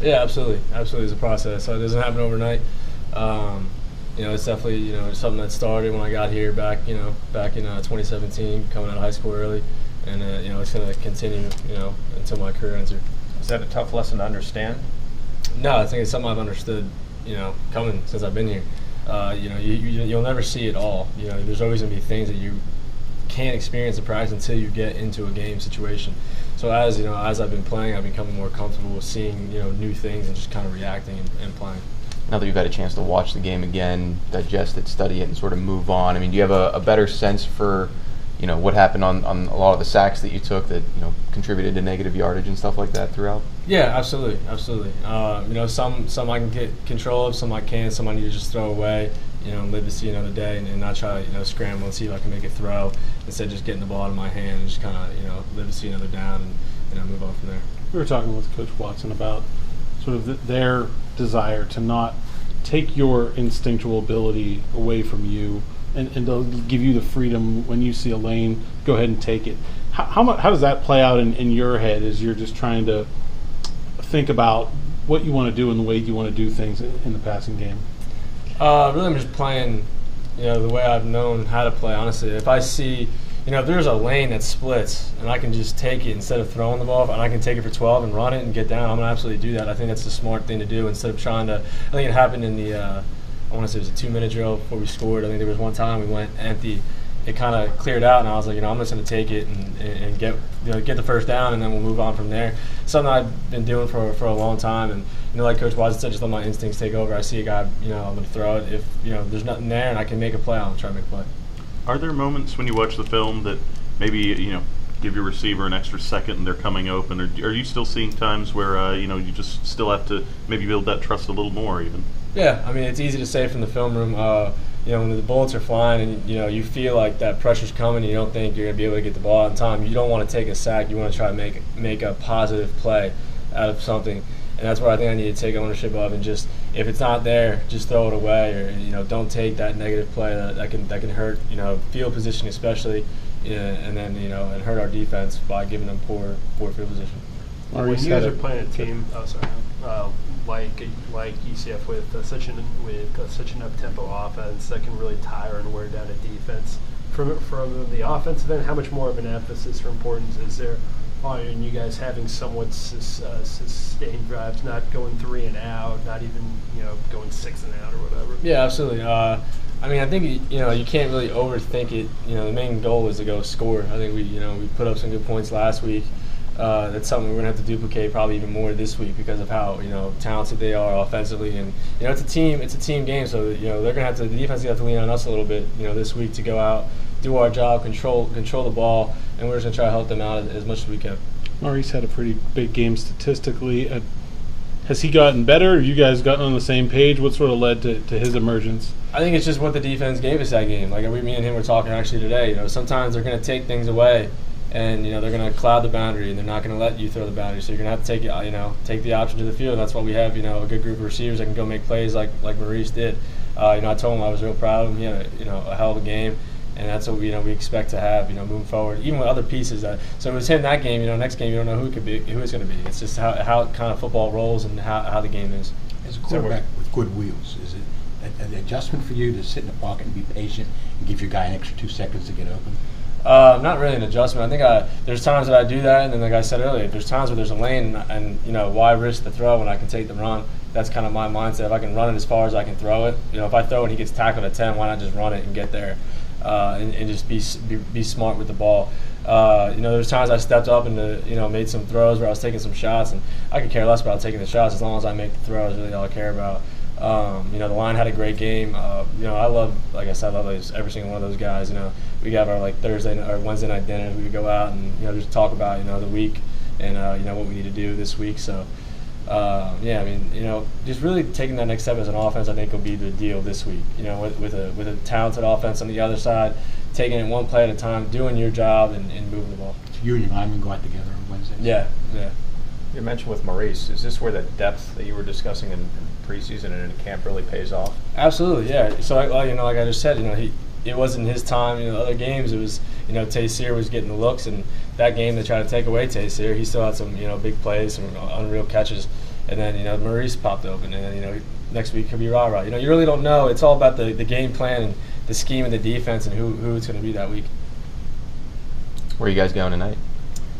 Yeah, absolutely, absolutely. It's a process. So it doesn't happen overnight. Um, you know, it's definitely you know something that started when I got here back you know back in uh, 2017, coming out of high school early, and uh, you know it's going to continue you know until my career ends here. Is that a tough lesson to understand? No, I think it's something I've understood you know coming since I've been here. Uh, you know, you, you you'll never see it all. You know, there's always going to be things that you can't experience the practice until you get into a game situation. So as you know, as I've been playing, I've become more comfortable with seeing you know new things and just kind of reacting and, and playing now that you've had a chance to watch the game again, digest it, study it, and sort of move on? I mean, do you have a, a, better sense for, you know, what happened on, on a lot of the sacks that you took that you know contributed to negative yardage and stuff like that throughout? Yeah, absolutely, absolutely. Uh, you know, some some I can get control of, some I can't. Some I need to just throw away. You know, live to see another day, and, and not try to you know scramble and see if I can make a throw instead of just getting the ball out of my hand and just kind of you know live to see another down and you know move on from there. We were talking with Coach Watson about sort of the, their desire to not take your instinctual ability away from you and, and they'll give you the freedom when you see a lane, go ahead and take it. How, how, much, how does that play out in, in your head as you're just trying to think about what you want to do and the way you want to do things in, the passing game? Uh, really, I'm just playing, you know, the way I've known how to play. Honestly, if I see you know, if there's a lane that splits and I can just take it instead of throwing the ball, and I can take it for 12 and run it and get down, I'm gonna absolutely do that. I think that's the smart thing to do instead of trying to. I think it happened in the. Uh, I want to say it was a two-minute drill before we scored. I think there was one time we went empty. It kind of cleared out, and I was like, you know, I'm just going to take it and, and, get you know get the first down, and then we'll move on from there. Something I've been doing for for a long time, and you know, like Coach Watson said, just let my instincts take over. I see a guy, you know, I'm going to throw it. If you know there's nothing there, and I can make a play, I'll try to make a play. Are there moments when you watch the film that maybe you know give your receiver an extra second and they're coming open? Or are you still seeing times where uh, you know you just still have to maybe build that trust a little more even? Yeah, I mean it's easy to say from the film room. Uh, you know when the bullets are flying and you know you feel like that pressure's coming, and you don't think you're gonna be able to get the ball out in time. You don't want to take a sack. You want to try to make make a positive play out of something, and that's what I think I need to take ownership of. And just if it's not there, just throw it away, or you know don't take that negative play that, that can that can hurt you know field position especially and then you know and hurt our defense by giving them poor poor field position. When you guys are playing a team, oh sorry, uh, like like UCF with uh, such an with uh, such an up tempo offense that can really tire and wear down a defense. From from the offensive end, how much more of an emphasis or importance is there on you guys having somewhat sus, uh, sustained drives, not going three and out, not even you know going six and out or whatever? Yeah, absolutely. Uh, I mean, I think you know you can't really overthink it. You know, the main goal is to go score. I think we you know we put up some good points last week. Uh, that's something we're gonna have to duplicate probably even more this week because of how you know talented they are offensively, and you know it's a team it's a team game, so you know they're gonna have to the defense gonna have to lean on us a little bit. You know, this week to go out, do our job, control control the ball, and we're just gonna try to help them out as, as much as we can. Maurice had a pretty big game statistically. Uh, has he gotten better? Have you guys gotten on the same page? What sort of led to, to his emergence? I think it's just what the defense gave us that game. Like we, me and him were talking actually today. You know, sometimes they're going to take things away, and you know they're going to cloud the boundary, and they're not going to let you throw the boundary. So you're going to have to take it. You know, take the option to the field. That's why we have you know a good group of receivers that can go make plays like like Maurice did. Uh, you know, I told him I was real proud of him. He had a, you know a hell of a game and that's what we, you know we expect to have you know moving forward, even with other pieces. That, so it was him that game. You know, next game you don't know who it could be, who it's going to be. It's just how how kind of football rolls and how, how the game is. As a quarterback with good wheels, is it an adjustment for you to sit in the pocket and be patient and give your guy an extra two seconds to get open? Uh, not really an adjustment. I think I, there's times that I do that, and then like I said earlier, there's times where there's a lane, and, and, you know why risk the throw when I can take the run. That's kind of my mindset. If I can run it as far as I can throw it, you know, if I throw it and he gets tackled at ten, why not just run it and get there? uh, and, and, just be, be, be smart with the ball. Uh, you know, there's times I stepped up and uh, you know made some throws where I was taking some shots, and I could care less about taking the shots as long as I make the throws. Really, all I care about. Um, you know, the line had a great game. Uh, you know, I love, like I said, I love every single one of those guys. You know, we have our like Thursday or Wednesday night dinners. We would go out and you know just talk about you know the week and uh, you know what we need to do this week. So uh, yeah, I mean, you know, just really taking that next step as an offense, I think will be the deal this week. You know, with, with a with a talented offense on the other side, taking it one play at a time, doing your job, and, and moving the ball. So you and your linemen go out together on Wednesday. Yeah, yeah. You mentioned with Maurice, is this where the depth that you were discussing in, in preseason and in camp really pays off? Absolutely, yeah. So, I, you know, like I just said, you know, he it wasn't his time. You know, other games it was, you know, Taysir was getting the looks, and that game they tried to take away Taysir. He still had some, you know, big plays, some unreal catches. and then you know Maurice popped open, and then you know next week could be Ra Ra. You know, you really don't know. It's all about the, the game plan and the scheme and the defense and who who it's going to be that week. Where are you guys going tonight?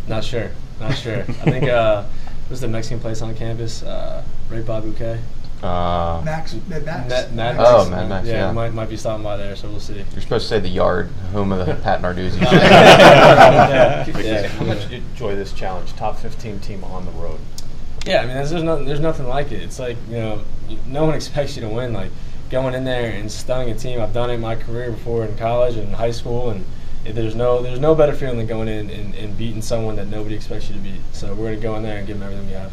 Not sure. Not sure. I think uh, what's the Mexican place on campus? Uh, Ray Bob Bouquet. Uh, Max, Mad Mex. Mad, Mad Oh, Max. Mad Mex, Yeah, yeah. might might be stopping by there, so we'll see. you're supposed to say the yard, home of the Pat Narduzzi. Yeah. show. Yeah. How much do you enjoy this challenge? Top 15 team on the road. Yeah, I mean, there's, there's nothing, there's nothing like it. It's like you know, no one expects you to win. Like going in there and stunning a team. I've done it in my career before in college and high school, and there's no there's no better feeling than going in and, and beating someone that nobody expects you to beat. So we're gonna go in there and give them everything we have.